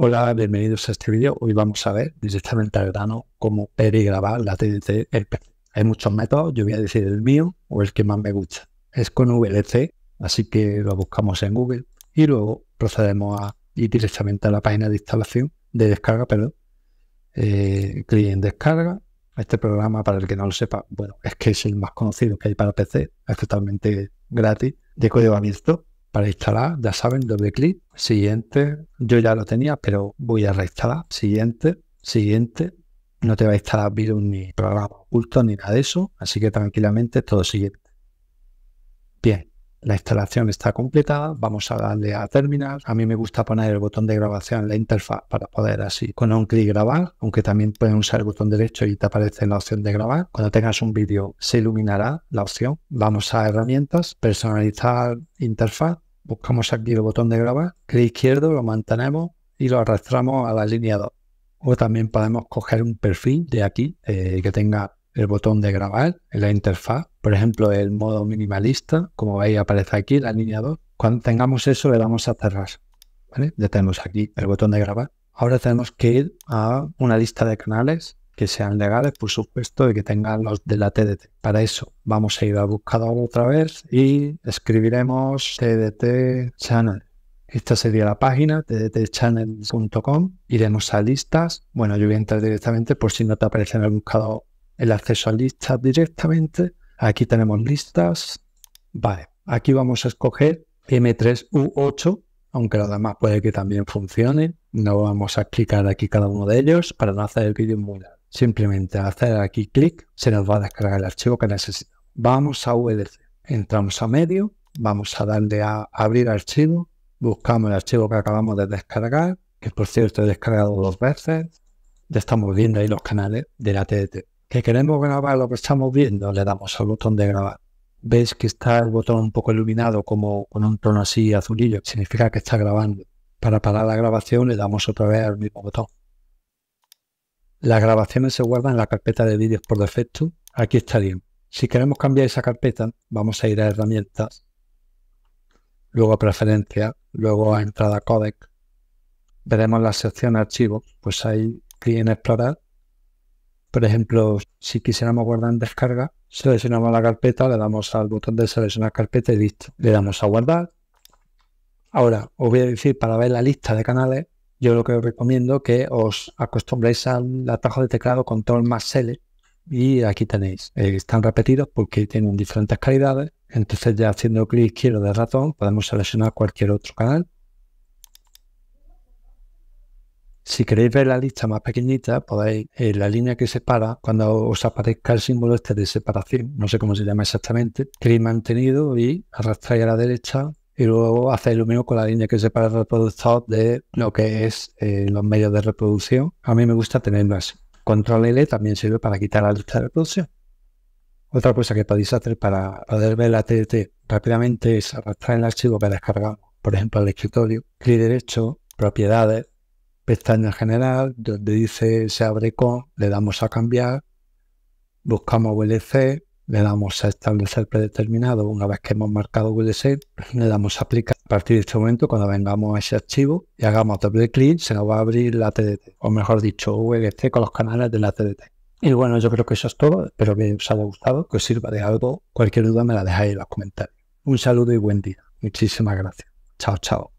Hola, bienvenidos a este vídeo. Hoy vamos a ver directamente al grano cómo grabar la TDT en PC. Hay muchos métodos, yo voy a decir el mío o el que más me gusta. Es con VLC, así que lo buscamos en Google y luego procedemos a ir directamente a la página de instalación, de descarga, perdón. Eh, clic en descarga. Este programa, para el que no lo sepa, bueno, es que es el más conocido que hay para PC, es totalmente gratis, de código abierto para instalar, ya saben, doble clic, siguiente, yo ya lo tenía, pero voy a reinstalar, siguiente, siguiente, no te va a instalar virus ni programa oculto ni nada de eso, así que tranquilamente todo siguiente. Bien, la instalación está completada, vamos a darle a terminar. A mí me gusta poner el botón de grabación en la interfaz para poder así con un clic grabar, aunque también pueden usar el botón derecho y te aparece la opción de grabar. Cuando tengas un vídeo se iluminará la opción. Vamos a herramientas, personalizar interfaz, buscamos aquí el botón de grabar, clic izquierdo, lo mantenemos y lo arrastramos a la línea 2. O también podemos coger un perfil de aquí eh, que tenga el botón de grabar en la interfaz, por ejemplo el modo minimalista, como veis aparece aquí la línea 2. Cuando tengamos eso le damos a cerrar. Ya tenemos aquí el botón de grabar. Ahora tenemos que ir a una lista de canales que sean legales, por supuesto, y que tengan los de la TDT. Para eso vamos a ir al buscador otra vez y escribiremos TDT Channel. Esta sería la página tdtchannel.com. Iremos a listas. Bueno, yo voy a entrar directamente por si no te aparece en el buscador el acceso a listas directamente. Aquí tenemos listas. Vale, aquí vamos a escoger M3U8, aunque los demás puede que también funcionen. No vamos a clicar aquí cada uno de ellos para no hacer el vídeo muy largo. Simplemente hacer aquí clic se nos va a descargar el archivo que necesitamos. Vamos a VLC. Entramos a medio, vamos a darle a abrir archivo, buscamos el archivo que acabamos de descargar, que por cierto he descargado dos veces. Ya estamos viendo ahí los canales de la TDT. Que queremos grabar lo que estamos viendo, le damos al botón de grabar. Veis que está el botón un poco iluminado como con un tono así azulillo, significa que está grabando. Para parar la grabación le damos otra vez al mismo botón. Las grabaciones se guardan en la carpeta de vídeos por defecto. Aquí estarían. Si queremos cambiar esa carpeta, vamos a ir a herramientas, luego a preferencias, luego a entrada codec. Veremos la sección archivos, pues ahí clic en explorar. Por ejemplo, si quisiéramos guardar en descarga, seleccionamos la carpeta, le damos al botón de seleccionar carpeta y listo. Le damos a guardar. Ahora, os voy a decir para ver la lista de canales, yo lo que os recomiendo es que os acostumbréis al atajo de teclado control más L y aquí tenéis, eh, están repetidos porque tienen diferentes calidades, entonces ya haciendo clic izquierdo del ratón podemos seleccionar cualquier otro canal. Si queréis ver la lista más pequeñita, podéis, en la línea que separa, cuando os aparezca el símbolo este de separación, no sé cómo se llama exactamente, clic mantenido y arrastráis a la derecha y luego hacéis lo mismo con la línea que separa el reproductor de lo que es eh, los medios de reproducción. A mí me gusta tenerlo así. Control L también sirve para quitar la lista de reproducción. Otra cosa que podéis hacer para poder ver la TDT rápidamente es arrastrar el archivo que descargamos, por ejemplo, al escritorio, clic derecho, propiedades, pestaña general, donde dice se abre con, le damos a cambiar, buscamos VLC, le damos a establecer predeterminado. Una vez que hemos marcado VLC, le damos a aplicar. A partir de este momento, cuando vengamos a ese archivo y hagamos doble clic, se nos va a abrir la TDT, o mejor dicho, VLC con los canales de la TDT. Y bueno, yo creo que eso es todo. Espero que os haya gustado, que os sirva de algo. Cualquier duda me la dejáis en los comentarios. Un saludo y buen día. Muchísimas gracias. Chao, chao.